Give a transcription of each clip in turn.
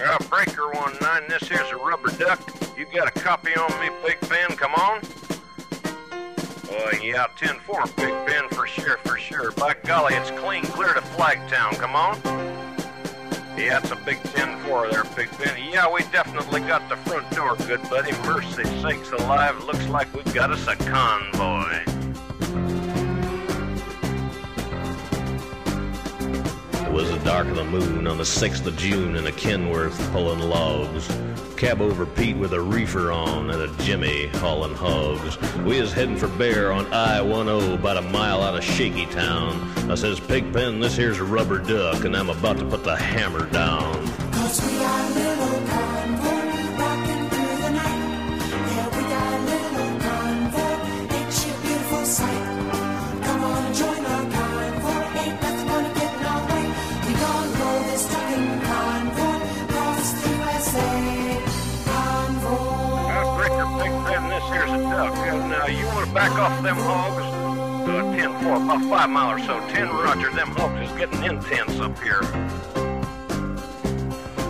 Uh, breaker one nine. This here's a rubber duck. You got a copy on me, Big Ben? Come on. Oh yeah, 10-4, Big Ben, for sure, for sure. By golly, it's clean clear to Flagtown. Come on. Yeah, it's a big 10-4 there, Big Ben. Yeah, we definitely got the front door, good buddy. Mercy sakes alive, looks like we got us a convoy. Was the dark of the moon on the 6th of June in a Kenworth pulling logs. Cab over Pete with a reefer on and a Jimmy hauling hogs. We is heading for Bear on I-10 about a mile out of Shaky Town. I says, Pigpen, this here's a rubber duck and I'm about to put the hammer down. You want to back off them hogs? Uh, 10-4, about five mile or so. 10 Roger, them hogs is getting intense up here.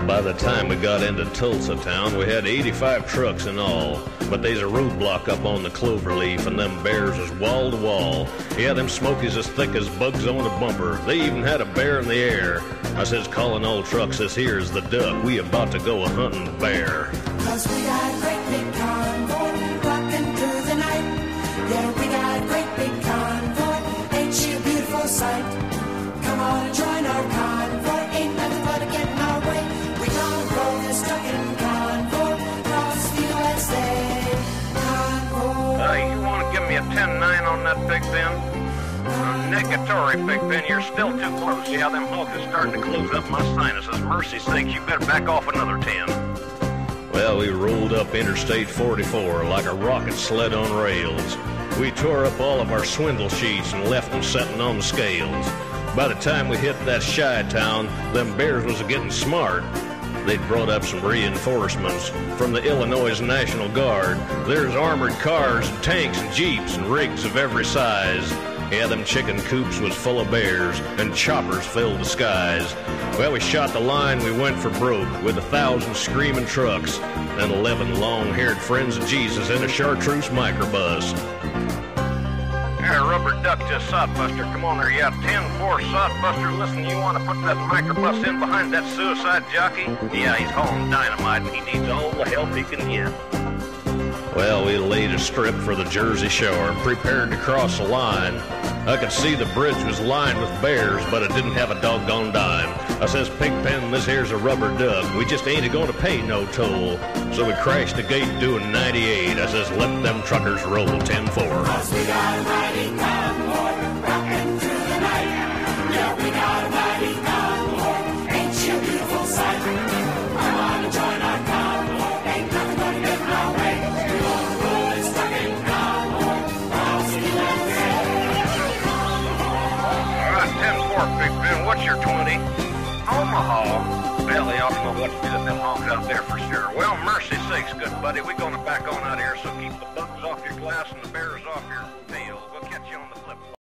By the time we got into Tulsa town, we had 85 trucks in all. But they's a roadblock up on the cloverleaf, and them bears is wall to wall. Yeah, them smokies as thick as bugs on a bumper. They even had a bear in the air. I says, calling all trucks, this here's the duck. We about to go a hunting bear. Cause we got great big convoy a 10-9 on that, Big Ben? Uh, negatory, Big Ben. You're still too close. Yeah, them hawks is starting to close up my sinuses. Mercy sakes, you better back off another 10. Well, we rolled up Interstate 44 like a rocket sled on rails. We tore up all of our swindle sheets and left them setting on the scales. By the time we hit that shy town, them bears was getting smart. They'd brought up some reinforcements from the Illinois National Guard. There's armored cars and tanks and jeeps and rigs of every size. Yeah, them chicken coops was full of bears, and choppers filled the skies. Well, we shot the line, we went for broke, with a thousand screaming trucks, and eleven long-haired friends of Jesus in a chartreuse microbus. To sodbuster. Come on there, yeah. 10-4 sodbuster. Listen, you want to put that microbus in behind that suicide jockey? Yeah, he's hauling dynamite and he needs all the help he can get. Well, we laid a strip for the Jersey Shore and prepared to cross the line. I could see the bridge was lined with bears, but it didn't have a doggone dime. Says, Pigpen, this here's a rubber duck. We just ain't a-gonna pay no toll. So we crashed the gate doing 98. I says, let them truckers roll 10-4. Cause we convoy rocking through the night. Yeah, we got Omaha. Well, what them out there for sure. Well, mercy sakes, good buddy. We're going to back on out here, so keep the bugs off your glass and the bears off your